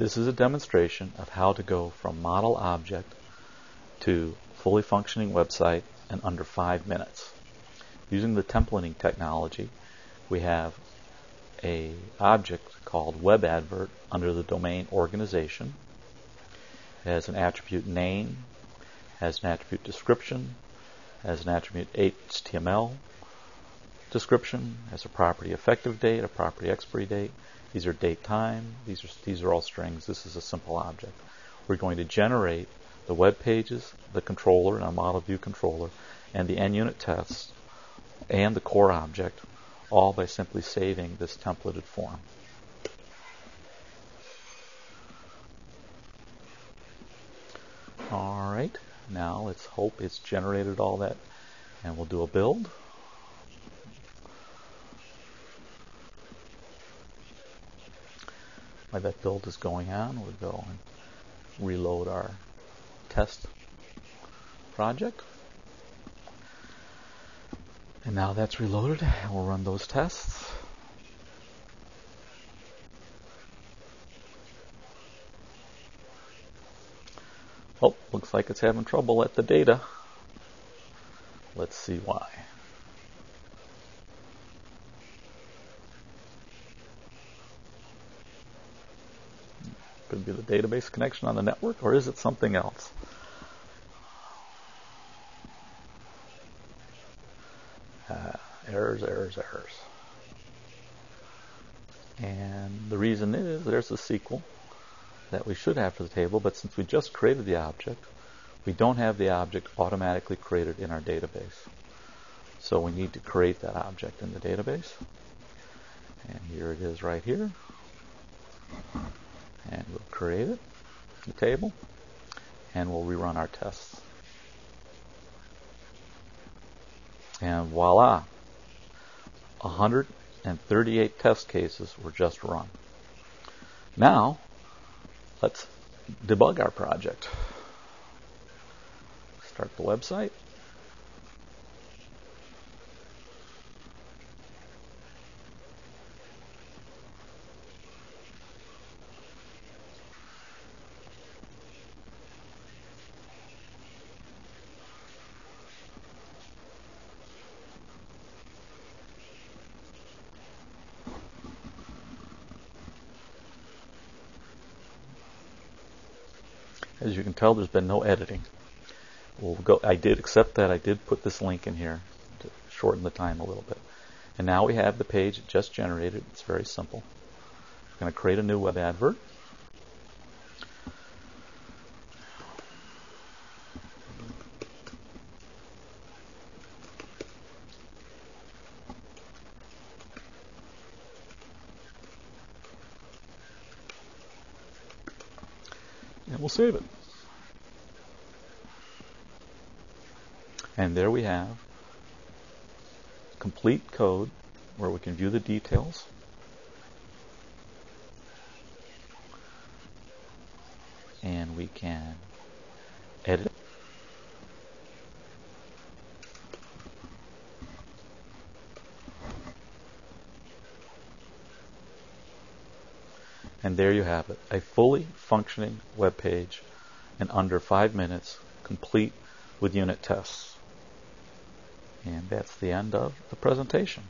This is a demonstration of how to go from model object to fully functioning website in under five minutes. Using the templating technology, we have a object called web advert under the domain organization. It has an attribute name, has an attribute description, has an attribute HTML description, has a property effective date, a property expiry date. These are date time. These are these are all strings. This is a simple object. We're going to generate the web pages, the controller, and a model view controller, and the NUnit tests, and the core object, all by simply saving this templated form. All right, now let's hope it's generated all that, and we'll do a build. While that build is going on, we'll go and reload our test project. And now that's reloaded, we'll run those tests. Oh, looks like it's having trouble at the data. Let's see why. Could be the database connection on the network, or is it something else? Uh, errors, errors, errors. And the reason is there's a SQL that we should have for the table, but since we just created the object, we don't have the object automatically created in our database. So we need to create that object in the database. And here it is right here. And we'll create it, the table, and we'll rerun our tests. And voila, 138 test cases were just run. Now, let's debug our project. Start the website. As you can tell, there's been no editing. We'll go. I did accept that. I did put this link in here to shorten the time a little bit. And now we have the page just generated. It's very simple. I'm going to create a new web advert. We'll save it. And there we have complete code where we can view the details. And we can And there you have it, a fully functioning web page in under five minutes, complete with unit tests. And that's the end of the presentation.